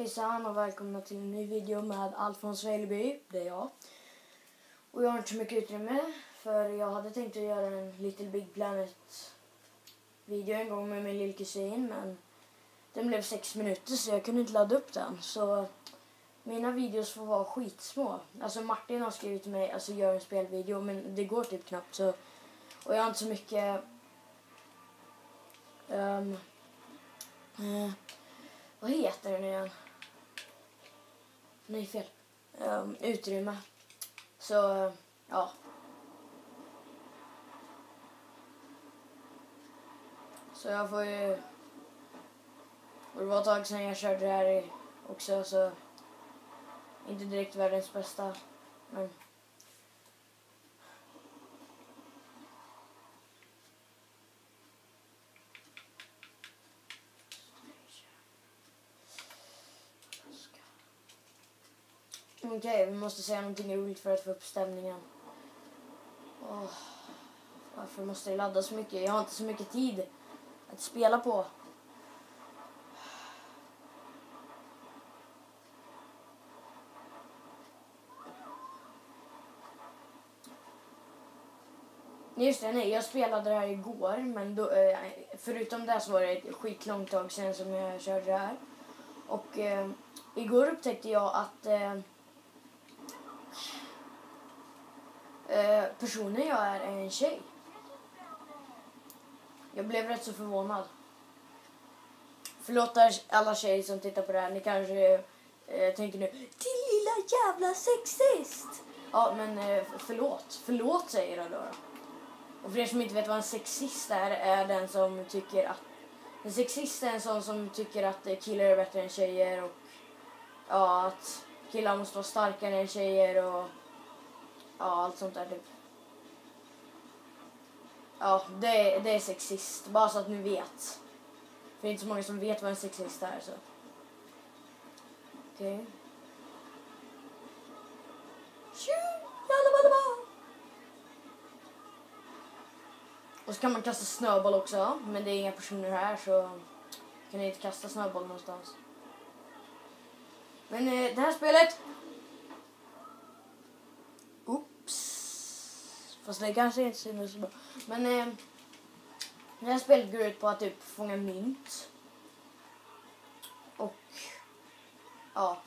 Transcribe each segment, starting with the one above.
Hejsan och välkomna till en ny video med Alfons Vejleby. Det är jag. Och jag har inte så mycket utrymme för jag hade tänkt att göra en Little Big Planet video en gång med min lillkusin men den blev sex minuter så jag kunde inte ladda upp den. Så mina videos får vara skitsmå. Alltså Martin har skrivit till mig, alltså gör en spelvideo men det går typ knappt så. Och jag har inte så mycket um, uh, vad heter den igen? Nej, fel. Um, utrymme. Så, ja. Så jag får ju... Och det var ett tag sedan jag körde det här också, så... Inte direkt världens bästa, men... Okej, okay, vi måste säga någonting roligt för att få upp stämningen. Oh, varför måste jag ladda så mycket? Jag har inte så mycket tid att spela på. Just det, nej, jag spelade det här igår, men då, eh, förutom det så var det ett skitlångt tag sedan som jag körde det här. Och eh, igår upptäckte jag att eh, Eh, personen jag är är en tjej. Jag blev rätt så förvånad. Förlåt alla tjejer som tittar på det här. Ni kanske eh, tänker nu, din lilla jävla sexist. Ja, men eh, förlåt. Förlåt säger jag då. Och för er som inte vet vad en sexist är, är den som tycker att... En sexist är en sån som tycker att killar är bättre än tjejer och ja, att killar måste vara starkare än tjejer och Ja, allt sånt där typ. Ja, det, det är sexist. Bara så att ni vet. För det är inte så många som vet vad en sexist är. så. Okej. Okay. Och så kan man kasta snöboll också. Men det är inga personer här så kan ni inte kasta snöboll någonstans. Men eh, det här spelet Fast det kanske inte syns så bra. Men eh, det här spelet går ut på att typ fånga mynt. Och ja.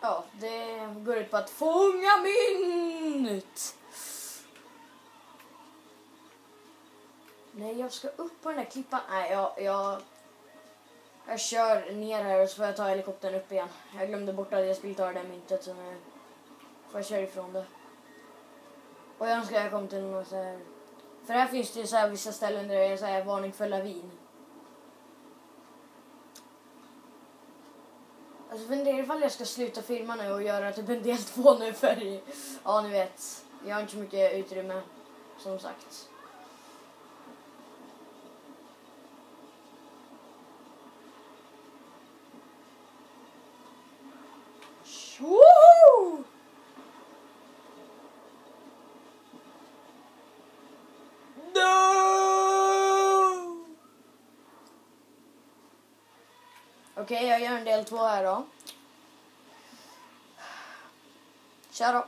Ja, det går ut på att fånga mynt. Nej, jag ska upp på den där klippan. Nej, jag, jag, jag kör ner här och så får jag ta helikoptern upp igen. Jag glömde bort att jag skulle ta det där myntet. Så nu Får jag köra ifrån det. Och jag önskar jag kom till något så här... För här finns det ju så här vissa ställen där det är så här varning för lavin. Alltså funderar ifall jag ska sluta filma nu och göra typ en del två nu för ja ni vet, jag har inte så mycket utrymme som sagt. Okej, okay, jag gör en del två här då. Kör då.